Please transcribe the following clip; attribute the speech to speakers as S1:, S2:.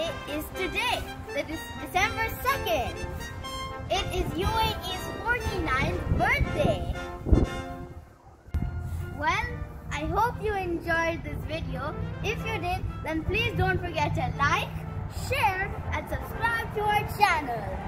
S1: today is today, that is December 2nd. It is UAE's 49th birthday. Well, I hope you enjoyed this video. If you did, then please don't forget to like, share and subscribe to our channel.